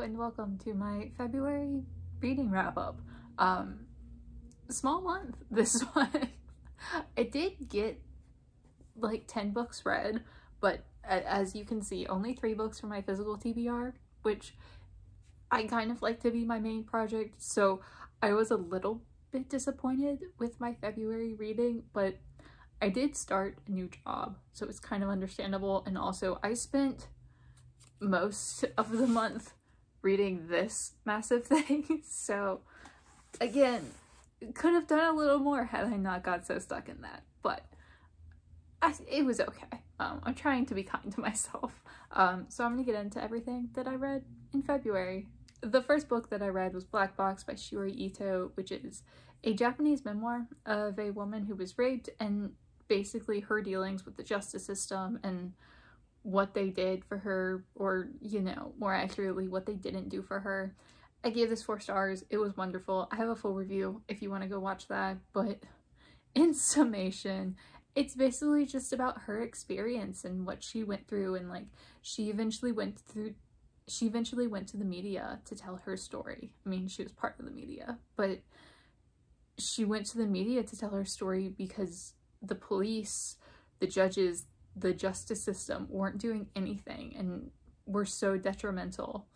And welcome to my February reading wrap up. Um, small month this one. I did get like 10 books read, but as you can see, only three books for my physical TBR, which I kind of like to be my main project. So I was a little bit disappointed with my February reading, but I did start a new job, so it's kind of understandable. And also I spent most of the month reading this massive thing. so again, could have done a little more had I not got so stuck in that, but I, it was okay. Um, I'm trying to be kind to myself. Um, so I'm gonna get into everything that I read in February. The first book that I read was Black Box by Shiori Ito, which is a Japanese memoir of a woman who was raped and basically her dealings with the justice system and what they did for her, or, you know, more accurately, what they didn't do for her. I gave this four stars. It was wonderful. I have a full review if you want to go watch that, but in summation, it's basically just about her experience and what she went through and like she eventually went through she eventually went to the media to tell her story. I mean, she was part of the media, but she went to the media to tell her story because the police, the judges, the justice system weren't doing anything and were so detrimental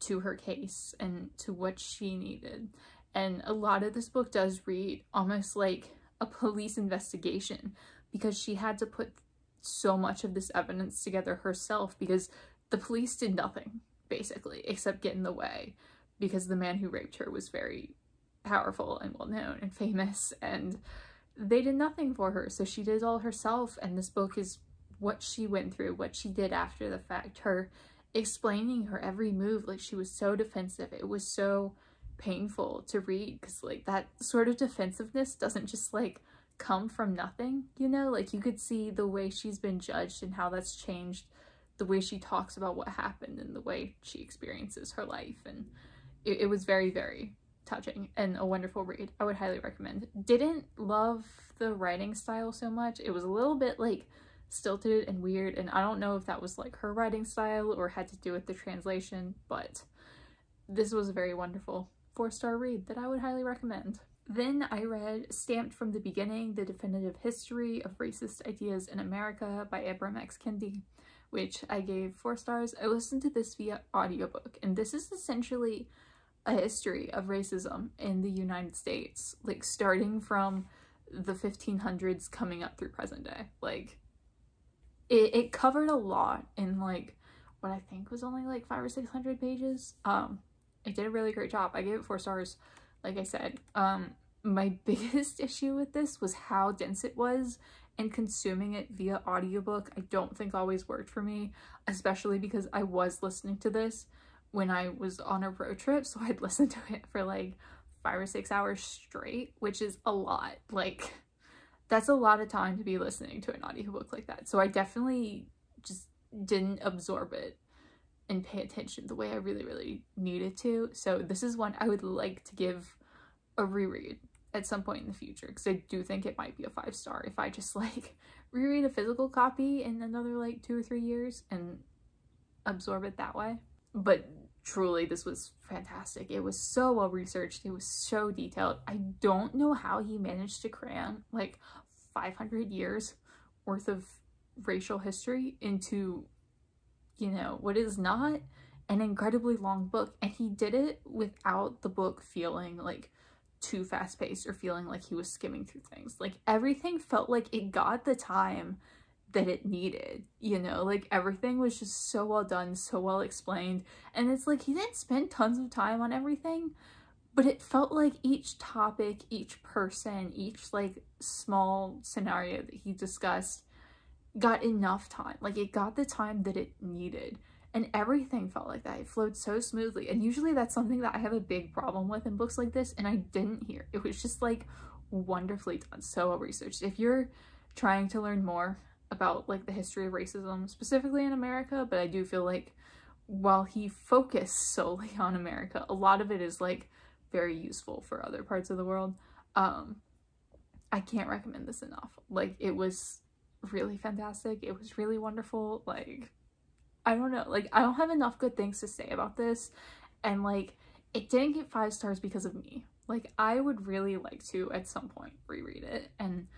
to her case and to what she needed. And a lot of this book does read almost like a police investigation because she had to put so much of this evidence together herself because the police did nothing basically except get in the way because the man who raped her was very powerful and well known and famous and they did nothing for her so she did all herself and this book is what she went through, what she did after the fact, her explaining her every move. Like she was so defensive. It was so painful to read because like that sort of defensiveness doesn't just like come from nothing, you know? Like you could see the way she's been judged and how that's changed the way she talks about what happened and the way she experiences her life. And it, it was very, very touching and a wonderful read. I would highly recommend. Didn't love the writing style so much. It was a little bit like stilted and weird and I don't know if that was like her writing style or had to do with the translation but this was a very wonderful four-star read that I would highly recommend. Then I read Stamped from the Beginning, The Definitive History of Racist Ideas in America by Ibram X. Kendi, which I gave four stars. I listened to this via audiobook, and this is essentially a history of racism in the United States, like starting from the 1500s coming up through present day. Like, it, it covered a lot in like what I think was only like five or six hundred pages. Um, it did a really great job. I gave it four stars, like I said. Um, my biggest issue with this was how dense it was and consuming it via audiobook I don't think always worked for me, especially because I was listening to this when I was on a road trip, so I'd listen to it for like five or six hours straight, which is a lot. Like, that's a lot of time to be listening to an audiobook like that. So I definitely just didn't absorb it and pay attention the way I really, really needed to. So this is one I would like to give a reread at some point in the future because I do think it might be a five star if I just like reread a physical copy in another like two or three years and absorb it that way. But truly this was fantastic. It was so well researched. It was so detailed. I don't know how he managed to cram like 500 years worth of racial history into, you know, what is not an incredibly long book. And he did it without the book feeling like too fast paced or feeling like he was skimming through things. Like everything felt like it got the time that it needed, you know, like everything was just so well done, so well explained. And it's like he didn't spend tons of time on everything, but it felt like each topic, each person, each like small scenario that he discussed got enough time. Like it got the time that it needed. And everything felt like that. It flowed so smoothly. And usually that's something that I have a big problem with in books like this, and I didn't hear. It was just like wonderfully done, so well researched. If you're trying to learn more about like the history of racism specifically in America, but I do feel like while he focused solely on America, a lot of it is like very useful for other parts of the world. Um, I can't recommend this enough. Like it was really fantastic. It was really wonderful. Like I don't know. Like, I don't have enough good things to say about this. And, like, it didn't get five stars because of me. Like, I would really like to, at some point, reread it and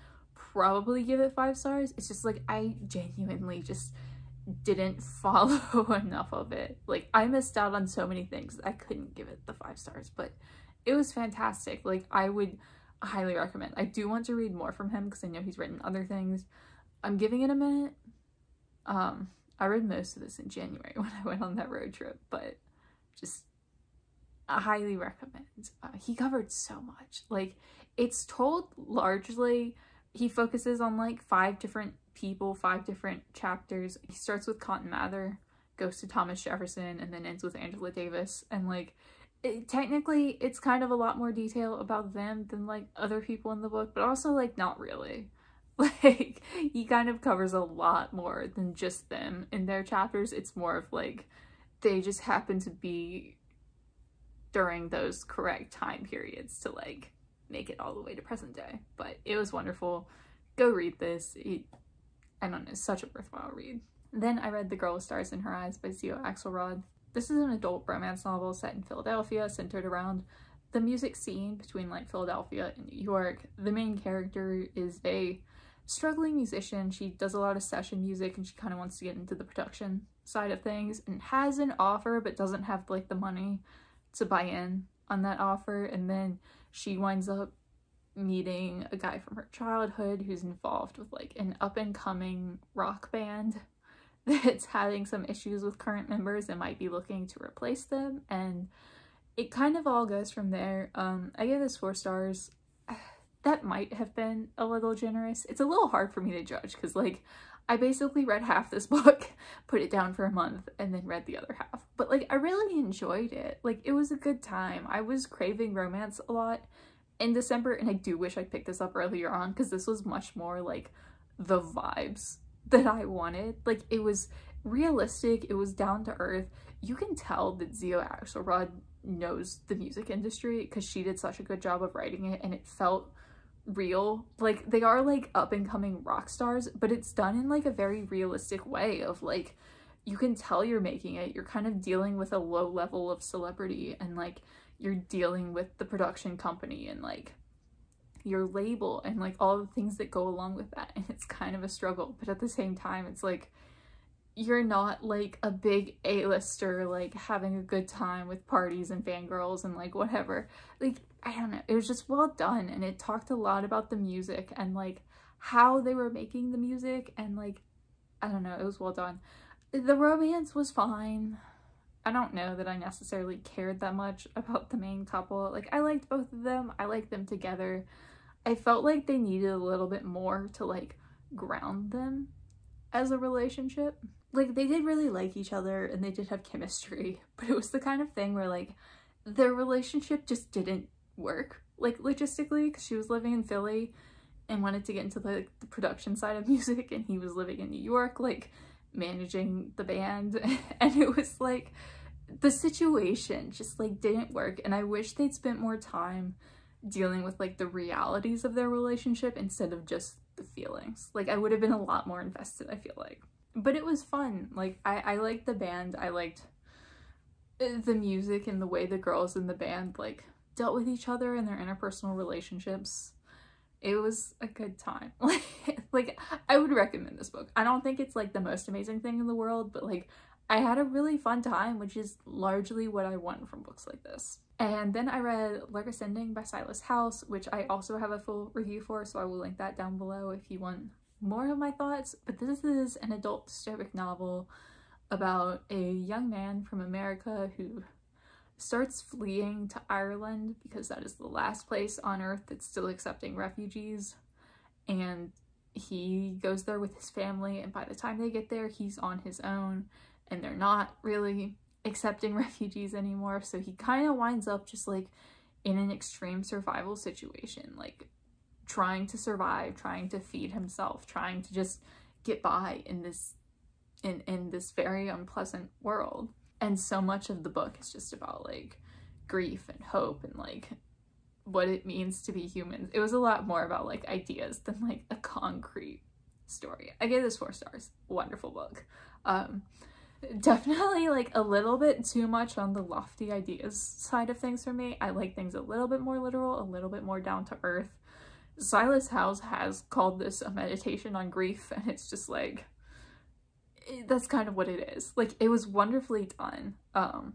probably give it five stars. It's just, like, I genuinely just didn't follow enough of it. Like, I missed out on so many things. I couldn't give it the five stars, but it was fantastic. Like, I would highly recommend. I do want to read more from him because I know he's written other things. I'm giving it a minute. Um, I read most of this in January when I went on that road trip, but just I highly recommend. Uh, he covered so much. Like, it's told largely, he focuses on like five different people, five different chapters. He starts with Cotton Mather, goes to Thomas Jefferson, and then ends with Angela Davis. And like, it, technically, it's kind of a lot more detail about them than like other people in the book, but also like not really. Like, he kind of covers a lot more than just them in their chapters. It's more of like, they just happen to be during those correct time periods to like make it all the way to present day. But it was wonderful. Go read this. It, I don't know, such a worthwhile read. Then I read The Girl with Stars in Her Eyes by Xio Axelrod. This is an adult romance novel set in Philadelphia, centered around the music scene between like Philadelphia and New York. The main character is a struggling musician. She does a lot of session music and she kind of wants to get into the production side of things and has an offer but doesn't have like the money to buy in on that offer and then she winds up meeting a guy from her childhood who's involved with like an up and coming rock band that's having some issues with current members and might be looking to replace them and it kind of all goes from there. Um i give this four stars. That might have been a little generous. It's a little hard for me to judge because like I basically read half this book, put it down for a month, and then read the other half. But like, I really enjoyed it. Like, it was a good time. I was craving romance a lot in December, and I do wish I picked this up earlier on because this was much more like the vibes that I wanted. Like, it was realistic, it was down to earth. You can tell that Xio Axelrod knows the music industry because she did such a good job of writing it, and it felt real. Like they are like up and coming rock stars, but it's done in like a very realistic way of like you can tell you're making it. You're kind of dealing with a low level of celebrity and like you're dealing with the production company and like your label and like all the things that go along with that and it's kind of a struggle but at the same time it's like you're not like a big A-lister like having a good time with parties and fangirls and like whatever like I don't know, it was just well done and it talked a lot about the music and like how they were making the music and like, I don't know, it was well done. The romance was fine. I don't know that I necessarily cared that much about the main couple. Like, I liked both of them. I liked them together. I felt like they needed a little bit more to like ground them as a relationship. Like, they did really like each other and they did have chemistry, but it was the kind of thing where like their relationship just didn't work like logistically because she was living in Philly and wanted to get into the, the production side of music and he was living in New York like managing the band and it was like the situation just like didn't work and I wish they'd spent more time dealing with like the realities of their relationship instead of just the feelings. Like I would have been a lot more invested, I feel like. But it was fun. Like I, I liked the band. I liked uh, the music and the way the girls in the band like dealt with each other and their interpersonal relationships. It was a good time. like, I would recommend this book. I don't think it's like the most amazing thing in the world, but like, I had a really fun time, which is largely what I want from books like this. And then I read Lark Ascending by Silas House, which I also have a full review for, so I will link that down below if you want more of my thoughts. But this is an adult dystopic novel about a young man from America who starts fleeing to Ireland because that is the last place on earth that's still accepting refugees. And he goes there with his family, and by the time they get there, he's on his own, and they're not really accepting refugees anymore. So he kind of winds up just like in an extreme survival situation, like trying to survive, trying to feed himself, trying to just get by in this in in this very unpleasant world and so much of the book is just about like grief and hope and like what it means to be human. It was a lot more about like ideas than like a concrete story. I gave this four stars. Wonderful book. Um, definitely like a little bit too much on the lofty ideas side of things for me. I like things a little bit more literal, a little bit more down to earth. Silas House has called this a meditation on grief, and it's just like, it, that's kind of what it is. Like, it was wonderfully done. Um,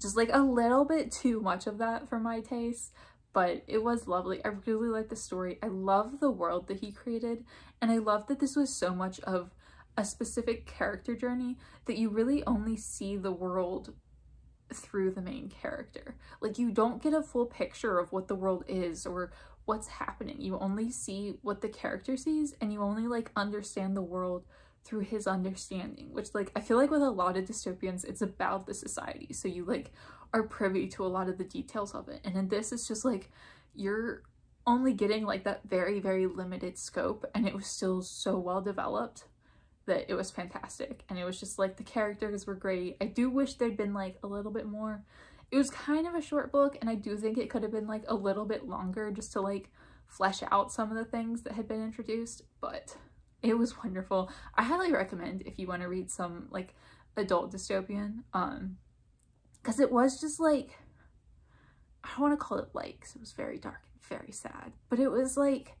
just like a little bit too much of that for my taste, but it was lovely. I really like the story. I love the world that he created, and I love that this was so much of a specific character journey that you really only see the world through the main character. Like you don't get a full picture of what the world is or what's happening. You only see what the character sees and you only like understand the world through his understanding, which like I feel like with a lot of dystopians it's about the society. So you like are privy to a lot of the details of it. And in this it's just like you're only getting like that very very limited scope and it was still so well developed that it was fantastic and it was just like the characters were great. I do wish there'd been like a little bit more. It was kind of a short book and I do think it could have been like a little bit longer just to like flesh out some of the things that had been introduced, but it was wonderful. I highly recommend if you want to read some like adult dystopian um because it was just like I don't want to call it light because it was very dark and very sad, but it was like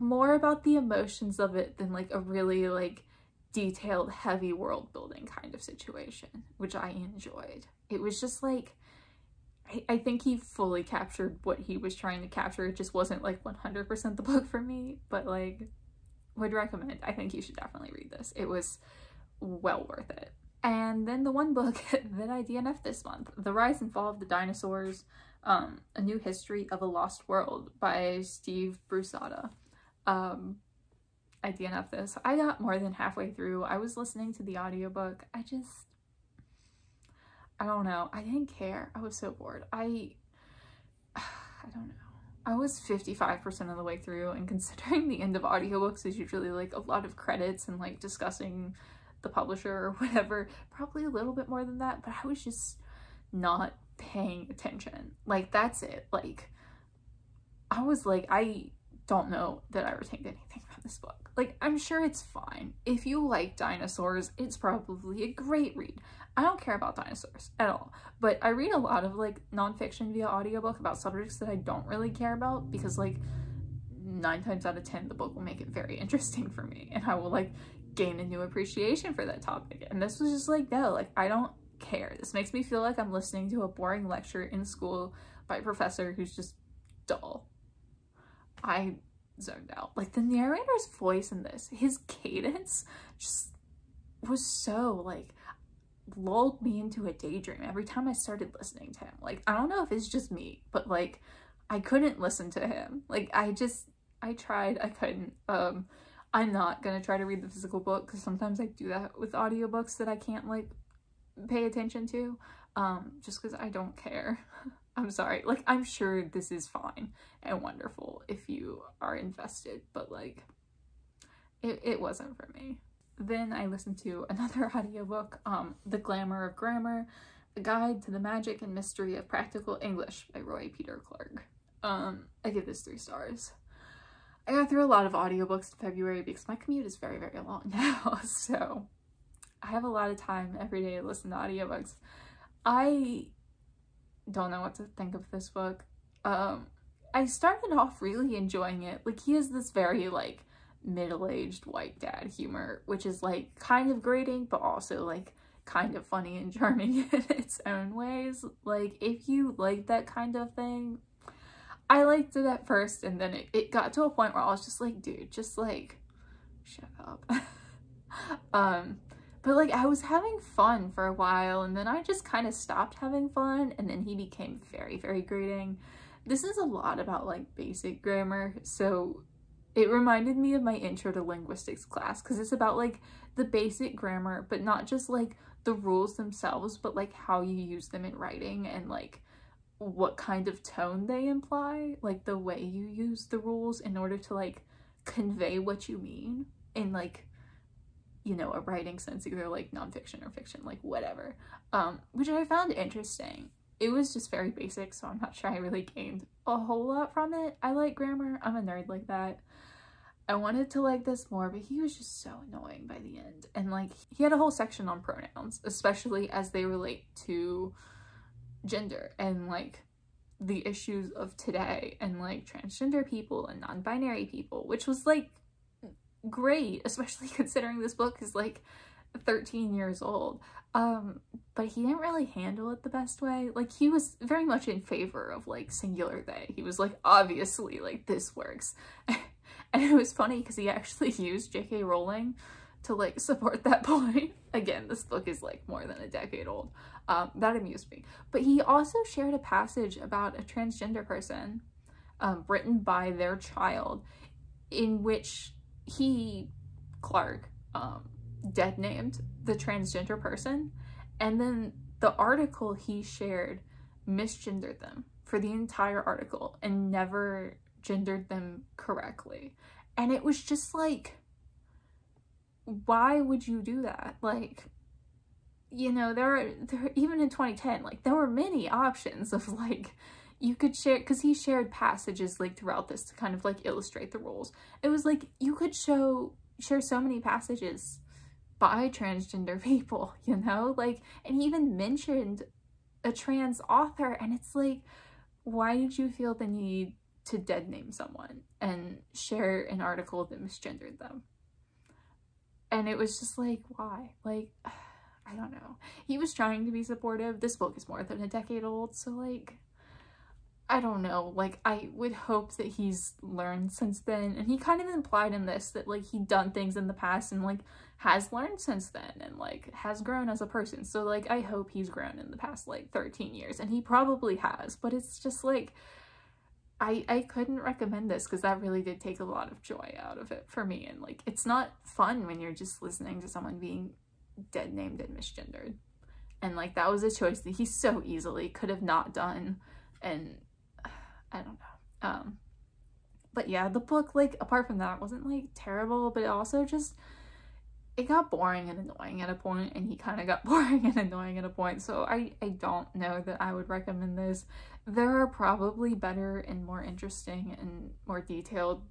more about the emotions of it than like a really like detailed heavy world building kind of situation which i enjoyed it was just like I, I think he fully captured what he was trying to capture it just wasn't like 100% the book for me but like would recommend i think you should definitely read this it was well worth it and then the one book that i dnf this month the rise and fall of the dinosaurs um, a new history of a lost world by steve brusatte um, I DNF this. I got more than halfway through. I was listening to the audiobook. I just, I don't know. I didn't care. I was so bored. I, I don't know. I was 55% of the way through and considering the end of audiobooks is usually like a lot of credits and like discussing the publisher or whatever, probably a little bit more than that, but I was just not paying attention. Like that's it. Like I was like, I don't know that I retained anything from this book. Like, I'm sure it's fine. If you like dinosaurs, it's probably a great read. I don't care about dinosaurs at all, but I read a lot of like nonfiction via audiobook about subjects that I don't really care about because like nine times out of 10, the book will make it very interesting for me and I will like gain a new appreciation for that topic. And this was just like, no, like I don't care. This makes me feel like I'm listening to a boring lecture in school by a professor who's just dull. I zoned out. Like the narrator's voice in this, his cadence just was so like lulled me into a daydream every time I started listening to him. Like I don't know if it's just me, but like I couldn't listen to him. Like I just I tried, I couldn't. Um I'm not gonna try to read the physical book because sometimes I do that with audiobooks that I can't like pay attention to um just because I don't care. I'm sorry. Like, I'm sure this is fine and wonderful if you are invested, but like, it, it wasn't for me. Then I listened to another audiobook, um, The Glamour of Grammar, A Guide to the Magic and Mystery of Practical English by Roy Peter Clark. Um, I give this three stars. I got through a lot of audiobooks in February because my commute is very, very long now, so I have a lot of time every day to listen to audiobooks. I don't know what to think of this book. Um, I started off really enjoying it. Like, he has this very, like, middle-aged white dad humor, which is, like, kind of grating, but also, like, kind of funny and charming in its own ways. Like, if you like that kind of thing, I liked it at first, and then it, it got to a point where I was just like, dude, just, like, shut up. um, but like I was having fun for a while and then I just kind of stopped having fun and then he became very, very grating. This is a lot about like basic grammar. So it reminded me of my intro to linguistics class because it's about like the basic grammar, but not just like the rules themselves, but like how you use them in writing and like what kind of tone they imply, like the way you use the rules in order to like convey what you mean in like you know, a writing sense, either like nonfiction or fiction, like whatever, um, which I found interesting. It was just very basic, so I'm not sure I really gained a whole lot from it. I like grammar. I'm a nerd like that. I wanted to like this more, but he was just so annoying by the end. And like, he had a whole section on pronouns, especially as they relate to gender and like the issues of today and like transgender people and non-binary people, which was like great, especially considering this book is like 13 years old. Um, but he didn't really handle it the best way. Like he was very much in favor of like singular they. He was like, obviously like this works. And it was funny because he actually used J.K. Rowling to like support that point. Again, this book is like more than a decade old. Um, that amused me. But he also shared a passage about a transgender person um, written by their child in which he, Clark, um, dead named the transgender person. And then the article he shared misgendered them for the entire article and never gendered them correctly. And it was just like, why would you do that? Like, you know, there are, there, even in 2010, like, there were many options of like, you could share, because he shared passages like throughout this to kind of like illustrate the rules. It was like, you could show, share so many passages by transgender people, you know, like, and he even mentioned a trans author, and it's like, why did you feel the need to dead name someone and share an article that misgendered them. And it was just like, why? Like, I don't know. He was trying to be supportive. This book is more than a decade old, so like, I don't know. Like, I would hope that he's learned since then. And he kind of implied in this that like he'd done things in the past and like has learned since then and like has grown as a person. So like, I hope he's grown in the past like 13 years and he probably has, but it's just like, I, I couldn't recommend this because that really did take a lot of joy out of it for me. And like, it's not fun when you're just listening to someone being dead named and misgendered. And like, that was a choice that he so easily could have not done. And I don't know. Um, but yeah, the book, like, apart from that, wasn't like terrible, but it also just it got boring and annoying at a point and he kind of got boring and annoying at a point so I, I don't know that I would recommend this. There are probably better and more interesting and more detailed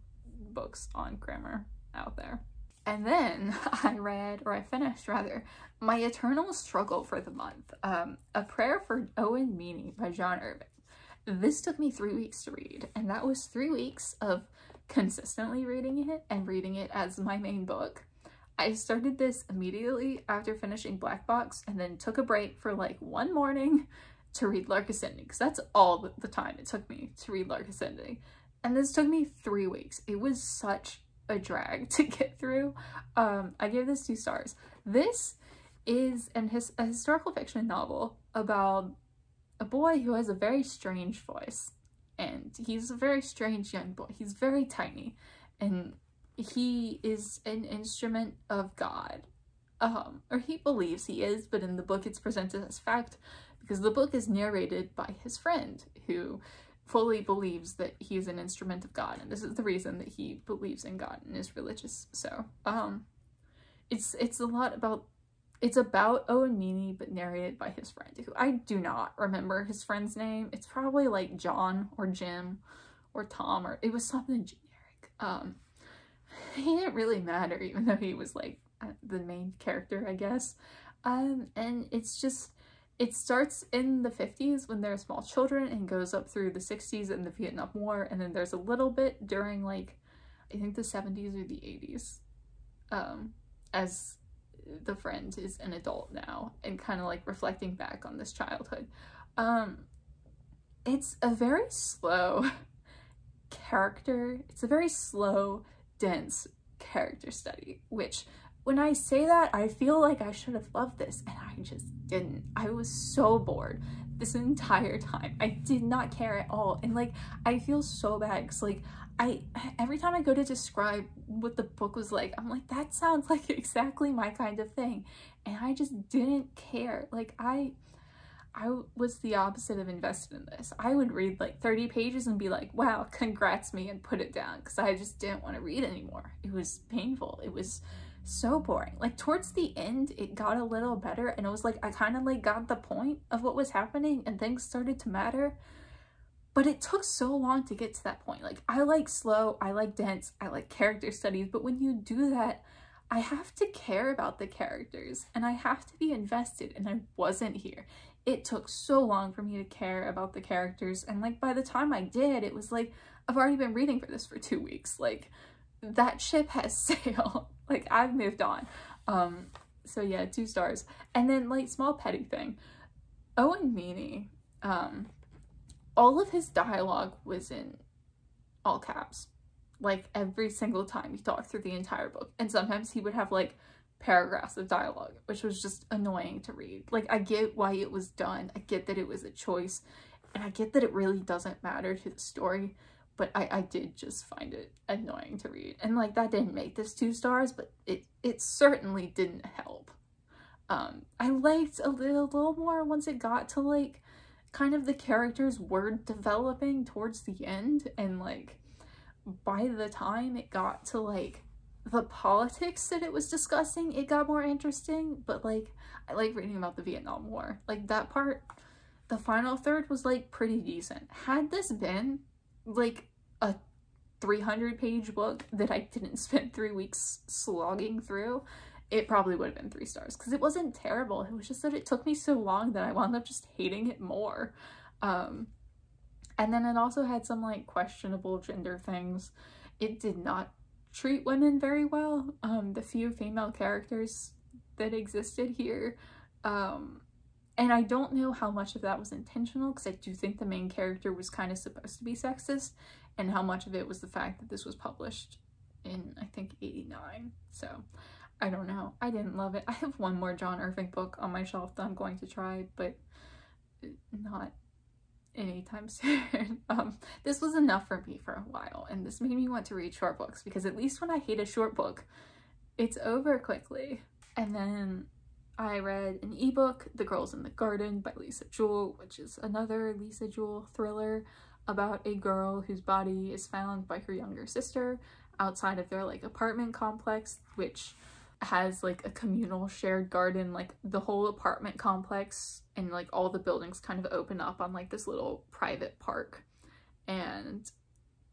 books on grammar out there. And then I read, or I finished rather, My Eternal Struggle for the Month, um, A Prayer for Owen Meany by John Irving. This took me three weeks to read, and that was three weeks of consistently reading it and reading it as my main book I started this immediately after finishing Black Box and then took a break for like one morning to read Lark Ascending because that's all the time it took me to read Lark Ascending. And this took me three weeks. It was such a drag to get through. Um, I gave this two stars. This is an his a historical fiction novel about a boy who has a very strange voice. And he's a very strange young boy. He's very tiny. And he is an instrument of God. Um, or he believes he is, but in the book it's presented as fact because the book is narrated by his friend who fully believes that he is an instrument of God and this is the reason that he believes in God and is religious. So, um, it's it's a lot about it's about Owen but narrated by his friend who I do not remember his friend's name. It's probably like John or Jim or Tom or it was something generic. Um, he didn't really matter even though he was like uh, the main character I guess um and it's just it starts in the 50s when they're small children and goes up through the 60s and the Vietnam War and then there's a little bit during like I think the 70s or the 80s um as the friend is an adult now and kind of like reflecting back on this childhood. Um it's a very slow character. It's a very slow dense character study, which when I say that, I feel like I should have loved this and I just didn't. I was so bored this entire time. I did not care at all. And like, I feel so bad because like, I, every time I go to describe what the book was like, I'm like, that sounds like exactly my kind of thing. And I just didn't care. Like I, I was the opposite of invested in this. I would read like 30 pages and be like, wow, congrats me and put it down because I just didn't want to read anymore. It was painful. It was so boring. Like towards the end, it got a little better and it was like, I kind of like got the point of what was happening and things started to matter. but it took so long to get to that point. Like, I like slow, I like dense, I like character studies, but when you do that, I have to care about the characters and I have to be invested, and I wasn't here. It took so long for me to care about the characters, and like by the time I did, it was like, I've already been reading for this for two weeks. Like, that ship has sailed. like, I've moved on. Um, so yeah, two stars. And then, like, small petty thing. Owen Meany, um, all of his dialogue was in all caps like every single time he talked through the entire book and sometimes he would have like paragraphs of dialogue which was just annoying to read like i get why it was done i get that it was a choice and i get that it really doesn't matter to the story but i i did just find it annoying to read. And like that didn't make this two stars but it it certainly didn't help. Um i liked a little, a little more once it got to like kind of the characters were developing towards the end and like by the time it got to like the politics that it was discussing it got more interesting but like i like reading about the vietnam war. Like that part the final third was like pretty decent. Had this been like a 300 page book that i didn't spend three weeks slogging through it probably would have been three stars because it wasn't terrible. It was just that it took me so long that I wound up just hating it more. Um, and then it also had some like questionable gender things. It did not treat women very well. Um, the few female characters that existed here. Um, and I don't know how much of that was intentional because I do think the main character was kind of supposed to be sexist and how much of it was the fact that this was published in I think 89. So I don't know. I didn't love it. I have one more John Irving book on my shelf that I'm going to try, but not anytime soon. um, this was enough for me for a while, and this made me want to read short books because at least when I hate a short book, it's over quickly. And then I read an ebook, The Girls in the Garden by Lisa Jewell, which is another Lisa Jewell thriller about a girl whose body is found by her younger sister outside of their like apartment complex, which has like a communal shared garden like the whole apartment complex and like all the buildings kind of open up on like this little private park. And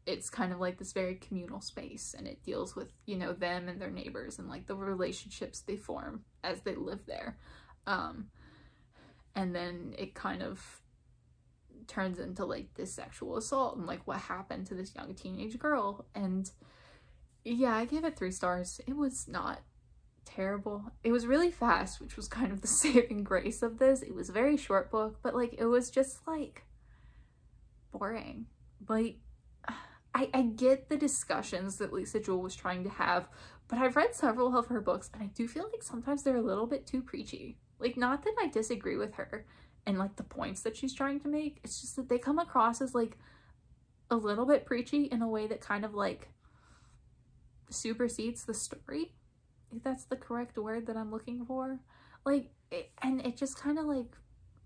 it's kind of like this very communal space and it deals with you know them and their neighbors and like the relationships they form as they live there um and then it kind of turns into like this sexual assault and like what happened to this young teenage girl and yeah i gave it three stars it was not terrible. It was really fast, which was kind of the saving grace of this. It was a very short book, but like it was just like boring. Like I, I get the discussions that Lisa Jewell was trying to have, but I've read several of her books and I do feel like sometimes they're a little bit too preachy. Like not that I disagree with her and like the points that she's trying to make. It's just that they come across as like a little bit preachy in a way that kind of like supersedes the story if that's the correct word that I'm looking for. Like, it, and it just kind of like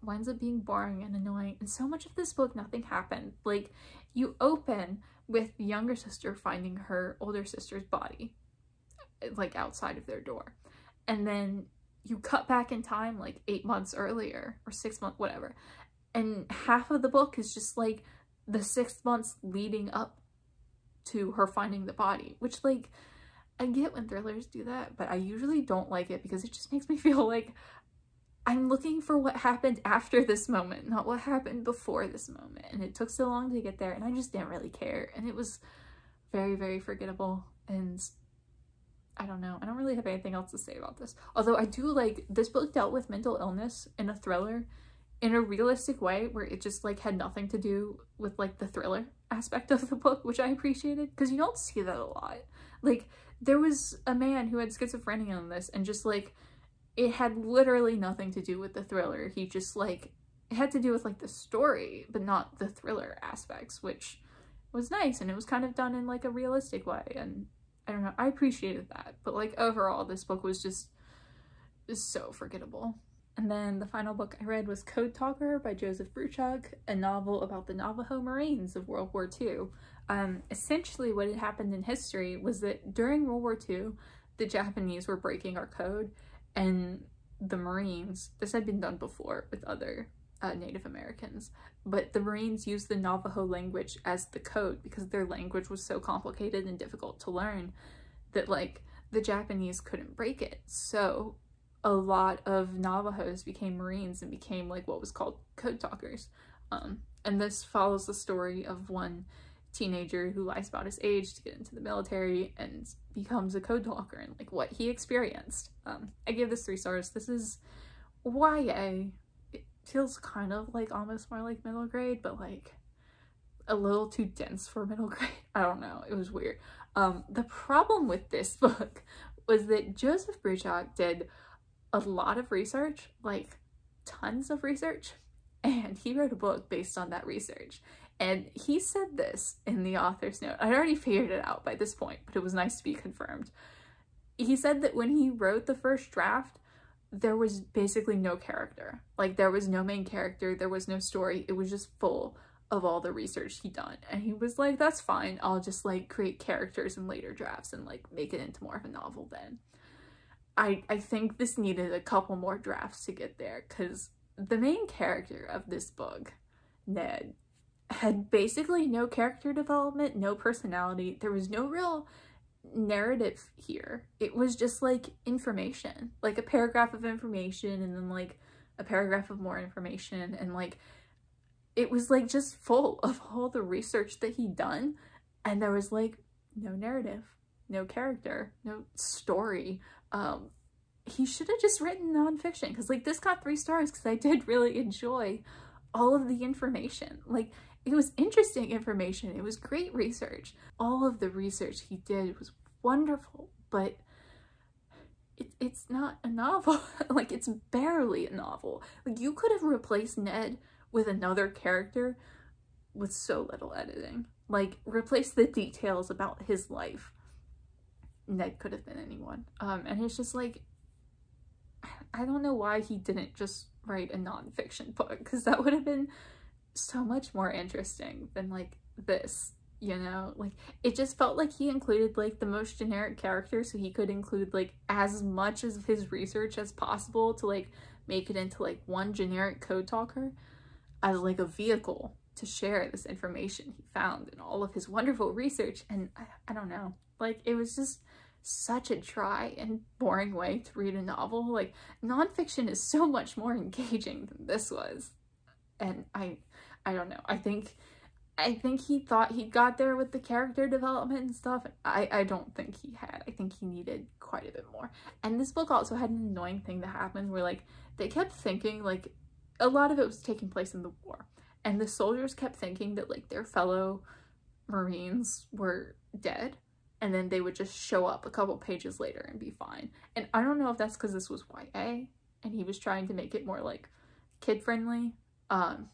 winds up being boring and annoying. And so much of this book, nothing happened. Like, you open with the younger sister finding her older sister's body, like outside of their door. And then you cut back in time like eight months earlier or six months, whatever. And half of the book is just like the six months leading up to her finding the body, which like I get when thrillers do that, but I usually don't like it because it just makes me feel like I'm looking for what happened after this moment, not what happened before this moment. And it took so long to get there and I just didn't really care. And it was very, very forgettable. And I don't know. I don't really have anything else to say about this. Although I do like this book dealt with mental illness in a thriller in a realistic way where it just like had nothing to do with like the thriller aspect of the book, which I appreciated because you don't see that a lot. Like there was a man who had schizophrenia in this and just like it had literally nothing to do with the thriller. He just like it had to do with like the story, but not the thriller aspects, which was nice and it was kind of done in like a realistic way and I don't know, I appreciated that. But like overall this book was just, just so forgettable. And then the final book I read was Code Talker by Joseph Bruchac, a novel about the Navajo Marines of World War II. Um, essentially what had happened in history was that during World War II, the Japanese were breaking our code and the Marines, this had been done before with other uh, Native Americans, but the Marines used the Navajo language as the code because their language was so complicated and difficult to learn that like the Japanese couldn't break it. So a lot of Navajos became Marines and became like what was called code talkers. Um, and this follows the story of one teenager who lies about his age to get into the military and becomes a code talker and like what he experienced. Um, I give this three stars. This is YA. It feels kind of like almost more like middle grade, but like a little too dense for middle grade. I don't know. It was weird. Um, the problem with this book was that Joseph Bruchac did a lot of research, like tons of research, and he wrote a book based on that research. And he said this in the author's note. I'd already figured it out by this point, but it was nice to be confirmed. He said that when he wrote the first draft, there was basically no character. Like, there was no main character, there was no story. It was just full of all the research he'd done. And he was like, that's fine. I'll just, like, create characters in later drafts and, like, make it into more of a novel then. I, I think this needed a couple more drafts to get there, because the main character of this book, Ned, had basically no character development, no personality. There was no real narrative here. It was just like information, like a paragraph of information and then like a paragraph of more information and like it was like just full of all the research that he'd done and there was like no narrative, no character, no story. Um he should have just written nonfiction because like this got three stars because I did really enjoy all of the information. Like it was interesting information. It was great research. All of the research he did was wonderful, but it, it's not a novel. like, it's barely a novel. Like, you could have replaced Ned with another character with so little editing. Like, replace the details about his life. Ned could have been anyone. Um, and it's just like, I don't know why he didn't just write a nonfiction book, because that would have been so much more interesting than like this you know? Like it just felt like he included like the most generic character so he could include like as much of his research as possible to like make it into like one generic code talker as like a vehicle to share this information he found in all of his wonderful research and I, I don't know. Like it was just such a dry and boring way to read a novel. Like nonfiction is so much more engaging than this was. And I I don't know. I think I think he thought he got there with the character development and stuff. I, I don't think he had. I think he needed quite a bit more. And this book also had an annoying thing that happened where like they kept thinking like a lot of it was taking place in the war. And the soldiers kept thinking that like their fellow Marines were dead. And then they would just show up a couple pages later and be fine. And I don't know if that's because this was YA and he was trying to make it more like kid friendly. Um,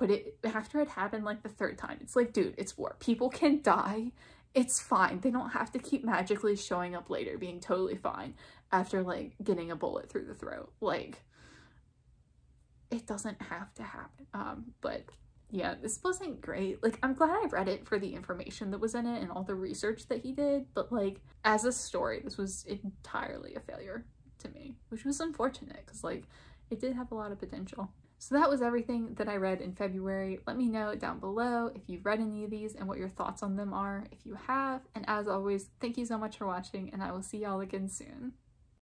but it after it happened like the third time, it's like, dude, it's war. People can die. It's fine. They don't have to keep magically showing up later being totally fine after like getting a bullet through the throat. Like it doesn't have to happen. Um, but yeah, this wasn't great. Like, I'm glad I read it for the information that was in it and all the research that he did, but like, as a story, this was entirely a failure to me, which was unfortunate because like, it did have a lot of potential. So that was everything that I read in February. Let me know down below if you've read any of these and what your thoughts on them are if you have. And as always, thank you so much for watching and I will see y'all again soon.